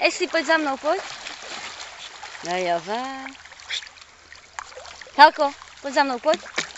Esi, pojď za mnou, pojď. No jo, va. Helko, pojď za não pojď.